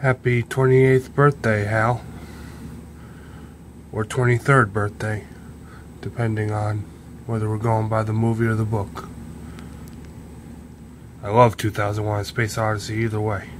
Happy 28th birthday, Hal. Or 23rd birthday, depending on whether we're going by the movie or the book. I love 2001 Space Odyssey either way.